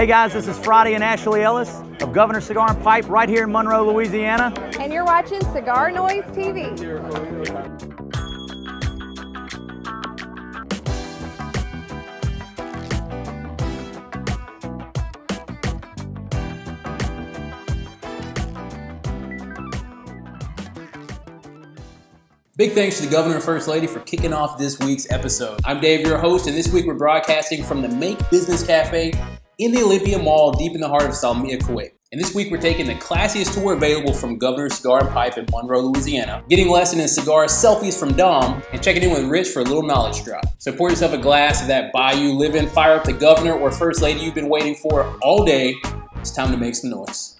Hey guys, this is Friday and Ashley Ellis of Governor Cigar and Pipe right here in Monroe, Louisiana. And you're watching Cigar Noise TV. Big thanks to the Governor and First Lady for kicking off this week's episode. I'm Dave, your host, and this week we're broadcasting from the Make Business Cafe in the Olympia Mall deep in the heart of Salmiya, Kuwait. And this week we're taking the classiest tour available from Governor Cigar and Pipe in Monroe, Louisiana, getting lesson in cigar selfies from Dom, and checking in with Rich for a little knowledge drop. So pour yourself a glass of that Bayou Living, fire up the Governor or First Lady you've been waiting for all day. It's time to make some noise.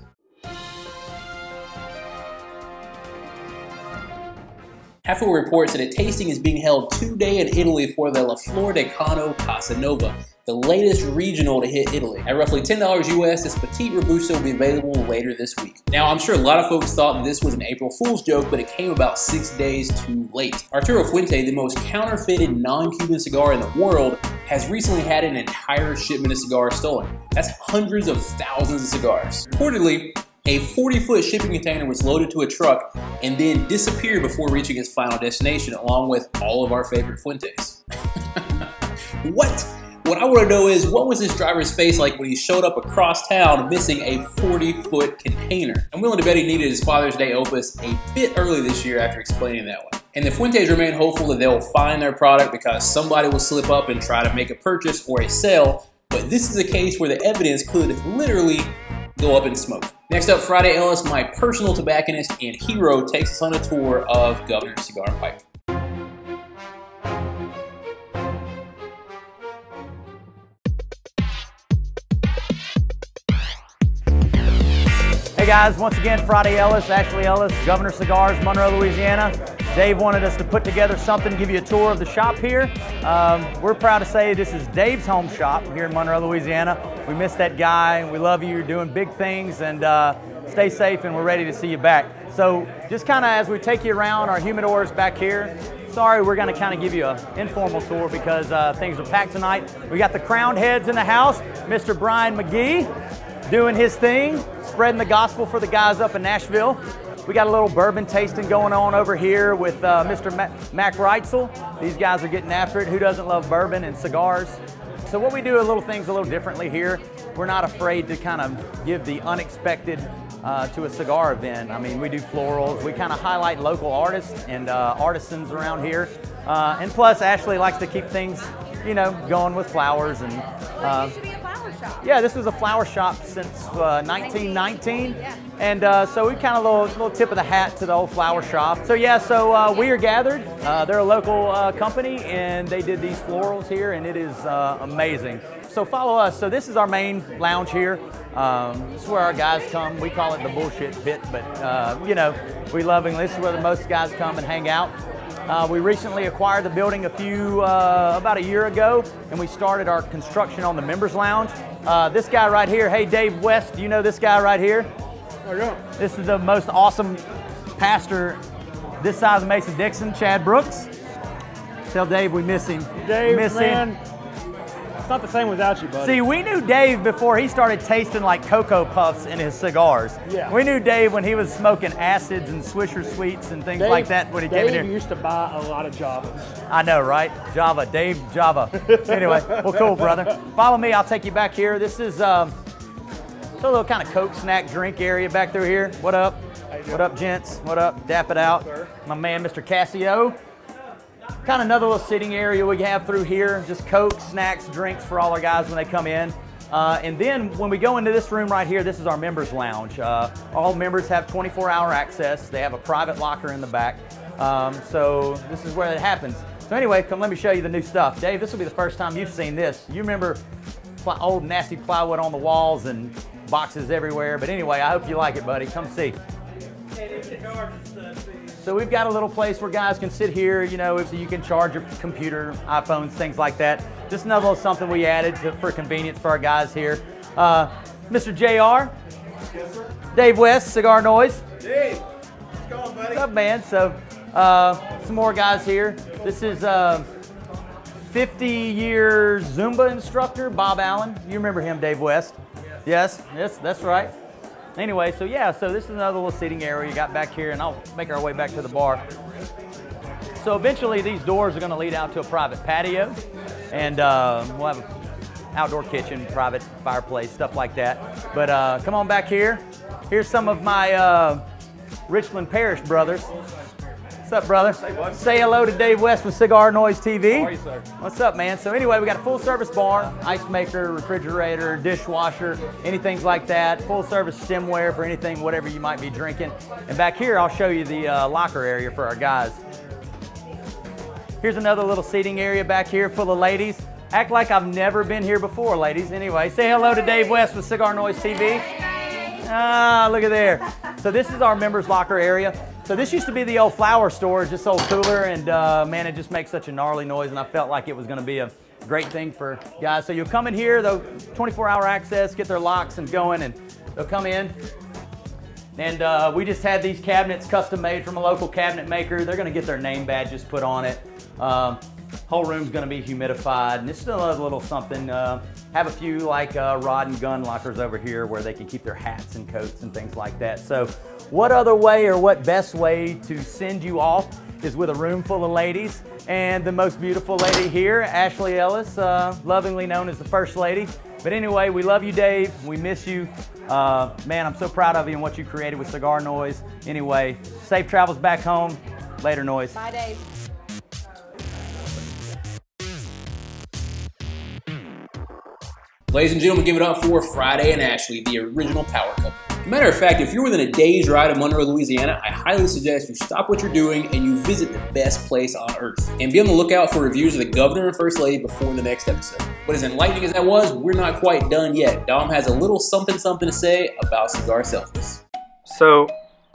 Halfwheel reports that a tasting is being held today in Italy for the La Flor de Cano Casanova, the latest regional to hit Italy. At roughly $10 US, this Petite Robusto will be available later this week. Now, I'm sure a lot of folks thought this was an April Fool's joke, but it came about six days too late. Arturo Fuente, the most counterfeited non-Cuban cigar in the world, has recently had an entire shipment of cigars stolen. That's hundreds of thousands of cigars. Reportedly, a 40 foot shipping container was loaded to a truck and then disappeared before reaching its final destination, along with all of our favorite Fuentes. what? What I want to know is what was this driver's face like when he showed up across town missing a 40 foot container? I'm willing to bet he needed his Father's Day opus a bit early this year after explaining that one. And the Fuentes remain hopeful that they'll find their product because somebody will slip up and try to make a purchase or a sale. But this is a case where the evidence could literally go up in smoke. Next up, Friday Ellis, my personal tobacconist and hero, takes us on a tour of Governor's Cigar Pipe. Guys, once again, Friday Ellis, Ashley Ellis, Governor Cigars, Monroe, Louisiana. Dave wanted us to put together something, give you a tour of the shop here. Um, we're proud to say this is Dave's home shop here in Monroe, Louisiana. We miss that guy. We love you. You're doing big things and uh, stay safe and we're ready to see you back. So just kind of as we take you around our humidor is back here, sorry we're going to kind of give you an informal tour because uh, things are packed tonight. We got the crowned heads in the house, Mr. Brian McGee doing his thing, spreading the gospel for the guys up in Nashville. We got a little bourbon tasting going on over here with uh, Mr. Ma Mac Reitzel. These guys are getting after it. Who doesn't love bourbon and cigars? So what we do a little things a little differently here. We're not afraid to kind of give the unexpected uh, to a cigar event. I mean, we do florals. We kind of highlight local artists and uh, artisans around here. Uh, and plus, Ashley likes to keep things, you know, going with flowers and. Uh, yeah, this was a flower shop since uh, 1919. Yeah. And uh, so we kind of little, little tip of the hat to the old flower shop. So yeah, so uh, we are gathered. Uh, they're a local uh, company and they did these florals here and it is uh, amazing. So follow us. So this is our main lounge here. Um, this is where our guys come. We call it the bullshit pit, but you know, we lovingly, this is where the most guys come and hang out. Uh, we recently acquired the building a few, uh, about a year ago, and we started our construction on the members lounge. Uh, this guy right here, hey Dave West, do you know this guy right here? Oh yeah. This is the most awesome pastor this size of Mason Dixon, Chad Brooks. Tell Dave we miss him. Dave, miss man, him not the same without you, buddy. See, we knew Dave before he started tasting like Cocoa Puffs in his cigars. Yeah. We knew Dave when he was smoking acids and Swisher Sweets and things Dave, like that when he Dave came in here. used to buy a lot of Javas. I know, right? Java, Dave Java. anyway, well, cool, brother. Follow me. I'll take you back here. This is um, a little kind of Coke snack drink area back through here. What up? What up, gents? What up? Dap it out. Sir. My man, Mr. Cassio. Kind of another little sitting area we have through here, just Coke, snacks, drinks for all our guys when they come in. Uh, and then when we go into this room right here, this is our members lounge. Uh, all members have 24 hour access. They have a private locker in the back. Um, so this is where it happens. So anyway, come let me show you the new stuff. Dave, this will be the first time you've seen this. You remember old nasty plywood on the walls and boxes everywhere. But anyway, I hope you like it, buddy. Come see. So we've got a little place where guys can sit here, you know, so you can charge your computer, iPhones, things like that. Just another little something we added to, for convenience for our guys here. Uh, Mr. JR. Yes, sir. Dave West, Cigar Noise. Dave, what's going buddy? What's up, man? So, uh, some more guys here. This is uh, 50 year Zumba instructor, Bob Allen. You remember him, Dave West? Yes, yes, that's right. Anyway, so yeah, so this is another little seating area you got back here, and I'll make our way back to the bar. So eventually, these doors are going to lead out to a private patio, and uh, we'll have an outdoor kitchen, private fireplace, stuff like that. But uh, come on back here. Here's some of my uh, Richland Parish brothers. What's up, brother? Say, Say hello to Dave West with Cigar Noise TV. How are you, sir? What's up, man? So anyway, we got a full service bar, ice maker, refrigerator, dishwasher, anything like that. Full service stemware for anything, whatever you might be drinking. And back here, I'll show you the uh, locker area for our guys. Here's another little seating area back here full of ladies. Act like I've never been here before, ladies. Anyway, say hello to Dave West with Cigar Noise TV. Ah, look at there. So this is our members locker area. So this used to be the old flower store, just old cooler, and uh, man, it just makes such a gnarly noise, and I felt like it was gonna be a great thing for guys. So you'll come in here, though, 24 hour access, get their locks and going, and they'll come in. And uh, we just had these cabinets custom made from a local cabinet maker. They're gonna get their name badges put on it. Um, whole room's gonna be humidified, and it's still a little something. Uh, have a few like uh, rod and gun lockers over here where they can keep their hats and coats and things like that. So what other way or what best way to send you off is with a room full of ladies and the most beautiful lady here, Ashley Ellis, uh, lovingly known as the First Lady. But anyway, we love you, Dave. We miss you. Uh, man, I'm so proud of you and what you created with Cigar Noise. Anyway, safe travels back home. Later, Noise. Bye, Dave. Ladies and gentlemen, give it up for Friday and Ashley, the original power couple. Matter of fact, if you're within a day's ride of Monroe, Louisiana, I highly suggest you stop what you're doing and you visit the best place on earth. And be on the lookout for reviews of the governor and first lady before the next episode. But as enlightening as that was, we're not quite done yet. Dom has a little something something to say about cigar selfies. So,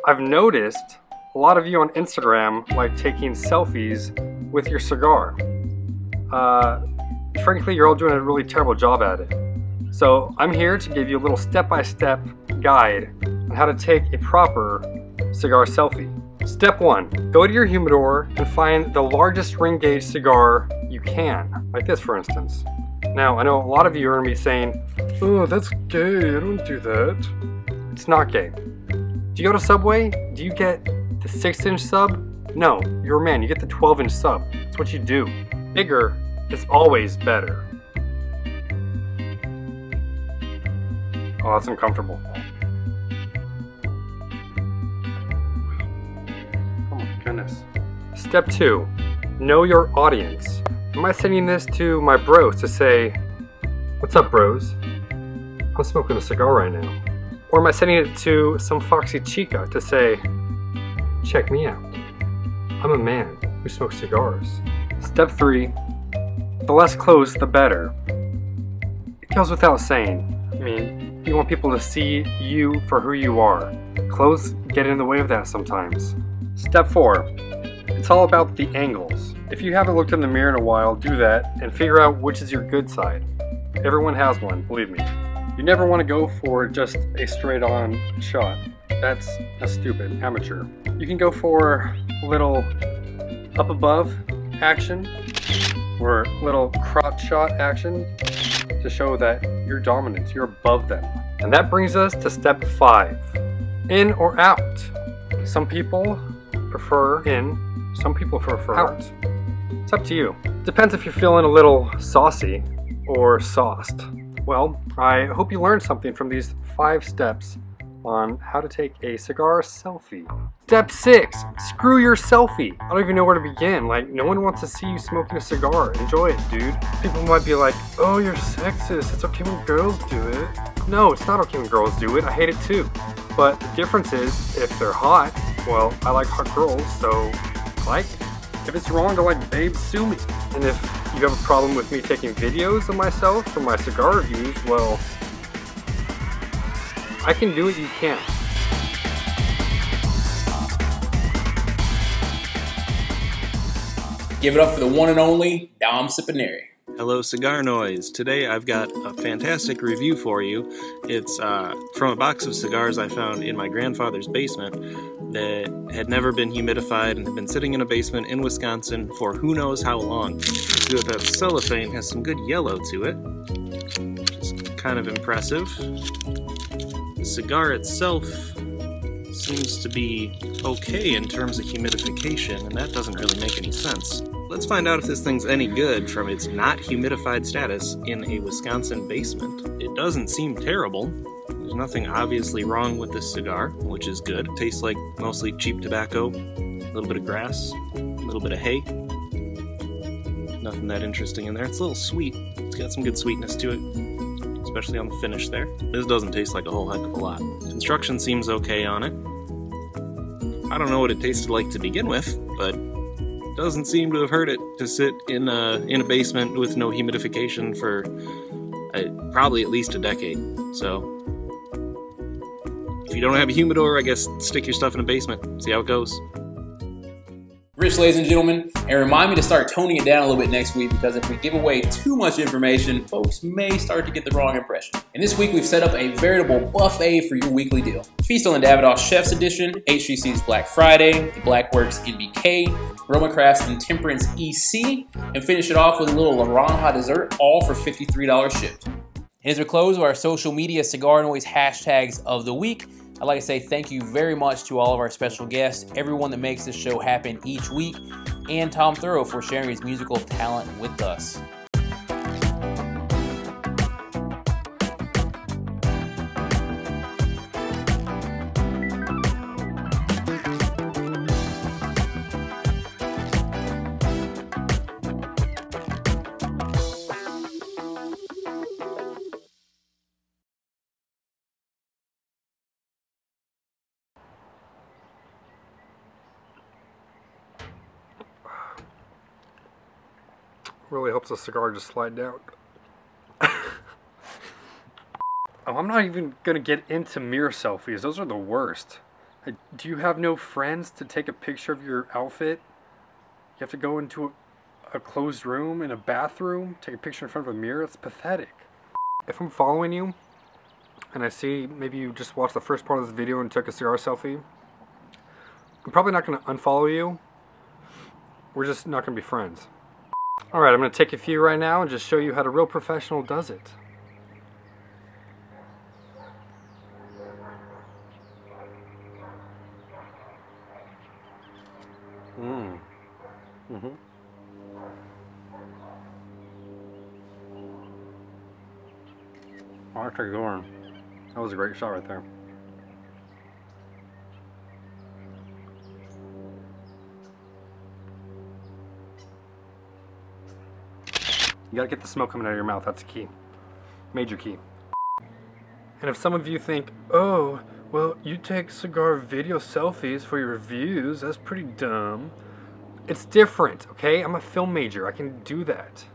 I've noticed a lot of you on Instagram like taking selfies with your cigar. Uh, frankly, you're all doing a really terrible job at it. So, I'm here to give you a little step by step guide on how to take a proper cigar selfie. Step one go to your humidor and find the largest ring gauge cigar you can, like this, for instance. Now, I know a lot of you are gonna be saying, Oh, that's gay, I don't do that. It's not gay. Do you go to Subway? Do you get the 6 inch sub? No, you're a man, you get the 12 inch sub. That's what you do. Bigger is always better. Oh, that's uncomfortable. Oh my goodness. Step two know your audience. Am I sending this to my bros to say, What's up, bros? I'm smoking a cigar right now. Or am I sending it to some foxy chica to say, check me out? I'm a man who smokes cigars. Step three, the less clothes, the better. It goes without saying. I mean, you want people to see you for who you are. Clothes get in the way of that sometimes. Step four, it's all about the angles. If you haven't looked in the mirror in a while, do that and figure out which is your good side. Everyone has one, believe me. You never want to go for just a straight on shot. That's a stupid, amateur. You can go for a little up above action or a little crotch shot action to show that you're dominant, you're above them. And that brings us to step five in or out. Some people prefer in, some people prefer out. It's up to you. Depends if you're feeling a little saucy or sauced. Well, I hope you learned something from these five steps on how to take a cigar selfie. Step six, screw your selfie. I don't even know where to begin. Like, no one wants to see you smoking a cigar. Enjoy it, dude. People might be like, oh, you're sexist. It's okay when girls do it. No, it's not okay when girls do it. I hate it too. But the difference is, if they're hot, well, I like hot girls, so like it. If it's wrong to like babes, sue me. And if you have a problem with me taking videos of myself for my cigar reviews, well, I can do it, you can't. Give it up for the one and only Dom Cipineri. Hello, Cigar Noise. Today I've got a fantastic review for you. It's uh, from a box of cigars I found in my grandfather's basement that had never been humidified and had been sitting in a basement in Wisconsin for who knows how long. See that cellophane has some good yellow to it, which is kind of impressive. The cigar itself seems to be okay in terms of humidification, and that doesn't really make any sense. Let's find out if this thing's any good from its not humidified status in a Wisconsin basement. It doesn't seem terrible. There's nothing obviously wrong with this cigar, which is good. It tastes like mostly cheap tobacco, a little bit of grass, a little bit of hay. Nothing that interesting in there. It's a little sweet. It's got some good sweetness to it, especially on the finish there. This doesn't taste like a whole heck of a lot. Construction seems okay on it. I don't know what it tasted like to begin with, but doesn't seem to have hurt it to sit in a in a basement with no humidification for uh, probably at least a decade. So if you don't have a humidor, I guess stick your stuff in a basement. See how it goes. Rich, ladies and gentlemen, and remind me to start toning it down a little bit next week because if we give away too much information, folks may start to get the wrong impression. And this week we've set up a veritable buffet for your weekly deal. Feast on the Davidoff Chef's Edition, HGC's Black Friday, the Blackworks NBK, RoMa Crafts Intemperance EC, and finish it off with a little Laranja dessert, all for $53 shipped. And as we close our social media cigar noise hashtags of the week, I'd like to say thank you very much to all of our special guests, everyone that makes this show happen each week, and Tom Thorough for sharing his musical talent with us. Really helps the cigar just slide down. oh, I'm not even gonna get into mirror selfies. Those are the worst. Do you have no friends to take a picture of your outfit? You have to go into a, a closed room in a bathroom, take a picture in front of a mirror? It's pathetic. If I'm following you, and I see maybe you just watched the first part of this video and took a cigar selfie, I'm probably not gonna unfollow you. We're just not gonna be friends. Alright, I'm going to take a few right now and just show you how a real professional does it. Mmm. Mm-hmm. Oh, that's a good one. That was a great shot right there. You gotta get the smoke coming out of your mouth, that's key. Major key. And if some of you think, oh, well, you take cigar video selfies for your reviews, that's pretty dumb. It's different, okay? I'm a film major, I can do that.